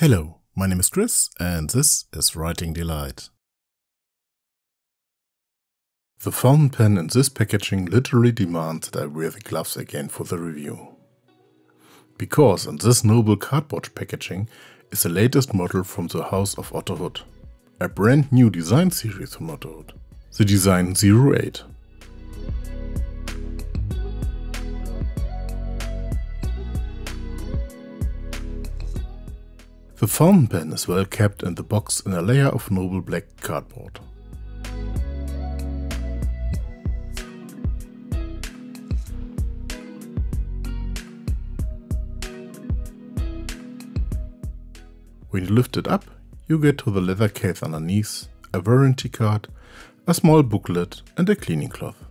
Hello, my name is Chris and this is Writing Delight. The fountain pen in this packaging literally demands that I wear the gloves again for the review. Because in this noble cardboard packaging is the latest model from the house of Otto Hutt, a brand new design series from Otto Hutt, the Design 08. The fountain pen is well kept in the box in a layer of noble black cardboard. When you lift it up, you get to the leather case underneath, a warranty card, a small booklet and a cleaning cloth.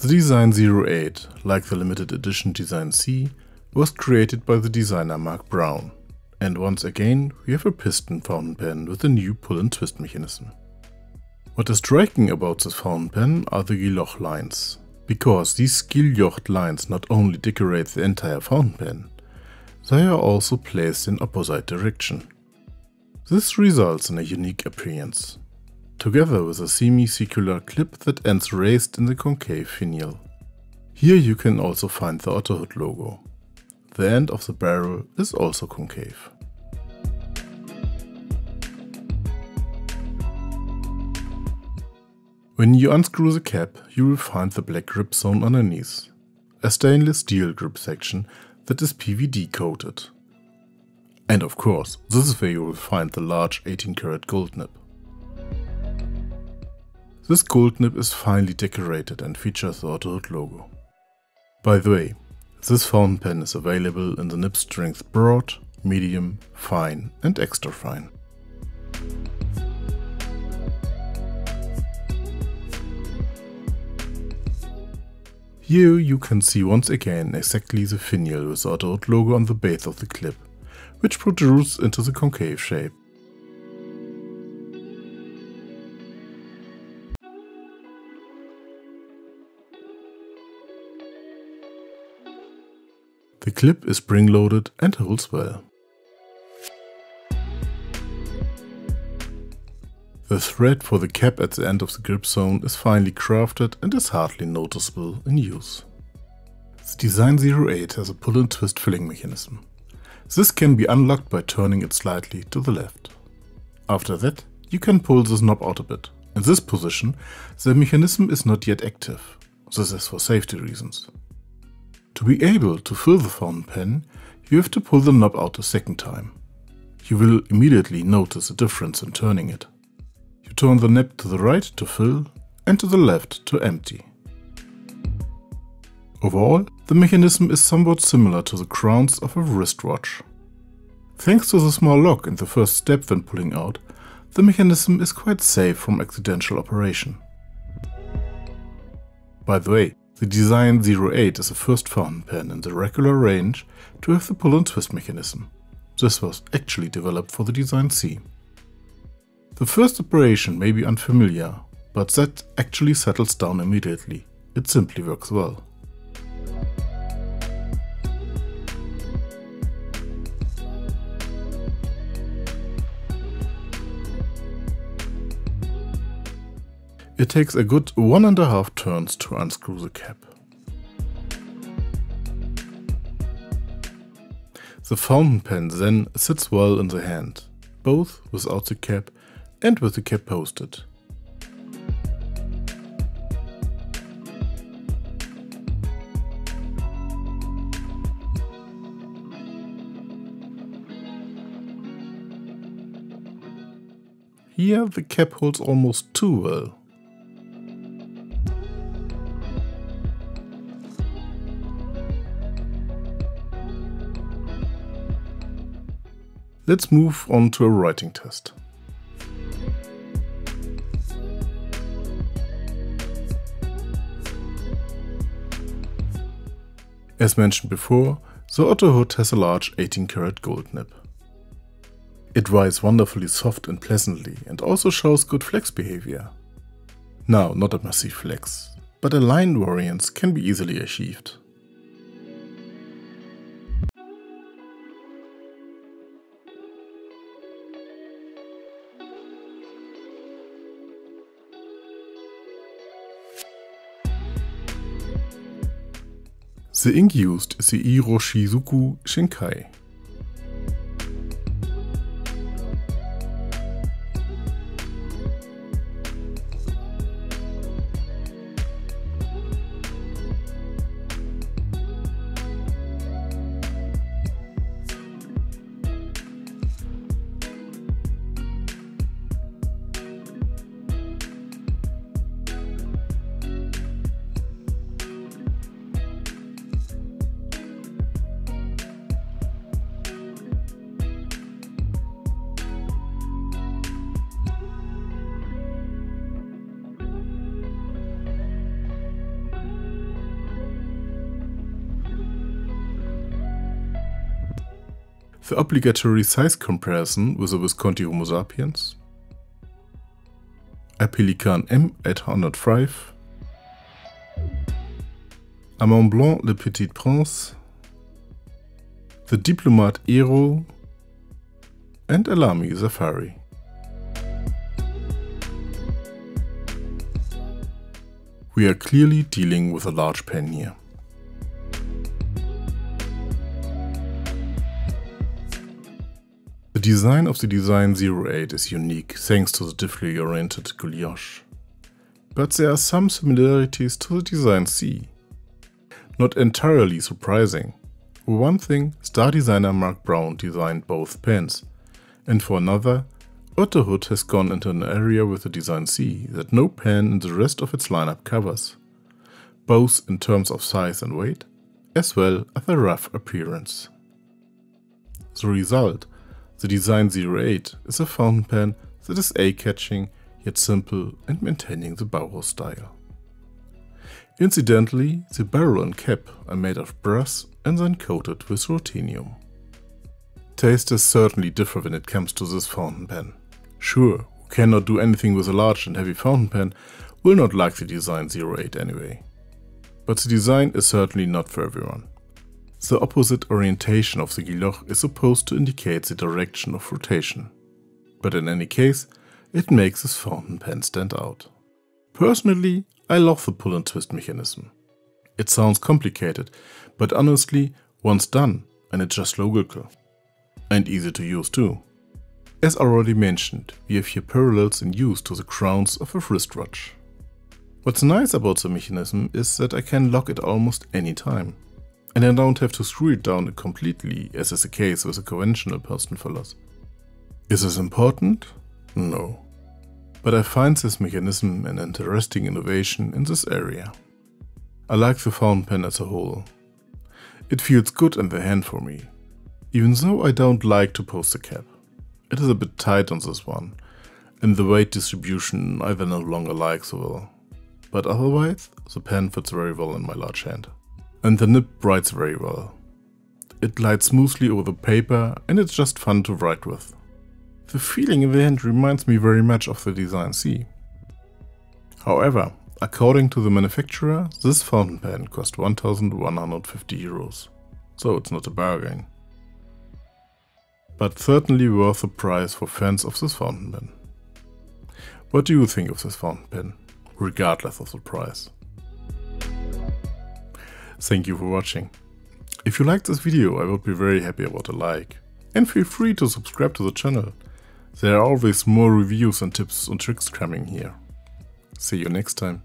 The Design 08, like the limited edition Design C, was created by the designer Mark Braun. And once again, we have a piston fountain pen with a new pull and twist mechanism. What is striking about this fountain pen are the Guilloche lines, because these Guilloche lines not only decorate the entire fountain pen, they are also placed in opposite direction. This results in a unique appearance together with a semicircular clip that ends raised in the concave finial. Here you can also find the Otto Hutt logo. The end of the barrel is also concave. When you unscrew the cap, you will find the black grip zone underneath, a stainless steel grip section that is PVD coated. And of course, this is where you will find the large 18 karat gold nib. This gold nib is finely decorated and features the Otto Hutt logo. By the way, this fountain pen is available in the nib strength broad, medium, fine and extra fine. Here you can see once again exactly the finial with the Otto Hutt logo on the base of the clip, which protrudes into the concave shape. The clip is spring-loaded and holds well. The thread for the cap at the end of the grip zone is finely crafted and is hardly noticeable in use. The Design 08 has a pull and twist filling mechanism. This can be unlocked by turning it slightly to the left. After that, you can pull this knob out a bit. In this position, the mechanism is not yet active. This is for safety reasons. To be able to fill the fountain pen, you have to pull the knob out a second time. You will immediately notice a difference in turning it. You turn the knob to the right to fill and to the left to empty. Overall, the mechanism is somewhat similar to the crowns of a wristwatch. Thanks to the small lock in the first step when pulling out, the mechanism is quite safe from accidental operation. By the way, the Design 08 is the first fountain pen in the regular range to have the pull and twist mechanism. This was actually developed for the Design C. The first operation may be unfamiliar, but that actually settles down immediately. It simply works well. It takes a good one and a half turns to unscrew the cap. The fountain pen then sits well in the hand, both without the cap and with the cap posted. Here the cap holds almost too well. Let's move on to a writing test. As mentioned before, the Otto Hutt has a large 18 karat gold nib. It writes wonderfully soft and pleasantly and also shows good flex behavior. Now, not a massive flex, but a line variance can be easily achieved. The ink used is the Iroshizuku Shinkai. The obligatory size comparison with the Visconti Homo sapiens, a Pelikan M805, a Mont Blanc Le Petit Prince, the Diplomat Aero, and a Lamy Safari. We are clearly dealing with a large pen here. The design of the Design 08 is unique thanks to the differently oriented guilloche. But there are some similarities to the Design C. Not entirely surprising. For one thing, star designer Mark Braun designed both pens, and for another, Otto Hutt has gone into an area with the Design C that no pen in the rest of its lineup covers, both in terms of size and weight, as well as a rough appearance. The result the Design 08 is a fountain pen that is eye-catching yet simple and maintaining the Bauhaus style. Incidentally, the barrel and cap are made of brass and then coated with ruthenium. Taste is certainly different when it comes to this fountain pen. Sure, who cannot do anything with a large and heavy fountain pen will not like the Design 08 anyway. But the design is certainly not for everyone. The opposite orientation of the guilloche is supposed to indicate the direction of rotation. But in any case, it makes this fountain pen stand out. Personally, I love the pull and twist mechanism. It sounds complicated, but honestly, once done, and it's just logical. And easy to use too. As already mentioned, we have here parallels in use to the crowns of a wristwatch. What's nice about the mechanism is that I can lock it almost any time and I don't have to screw it down completely as is the case with a conventional piston fillers. Is this important? No. But I find this mechanism an interesting innovation in this area. I like the fountain pen as a whole. It feels good in the hand for me, even though I don't like to post the cap. It is a bit tight on this one, and the weight distribution I then no longer like so well. But otherwise, the pen fits very well in my large hand and the nib writes very well. It glides smoothly over the paper and it's just fun to write with. The feeling in the hand reminds me very much of the Design C. However, according to the manufacturer, this fountain pen cost 1150 euros, so it's not a bargain. But certainly worth the price for fans of this fountain pen. What do you think of this fountain pen, regardless of the price? Thank you for watching. If you liked this video, I would be very happy about a like. And feel free to subscribe to the channel. There are always more reviews and tips and tricks coming here. See you next time.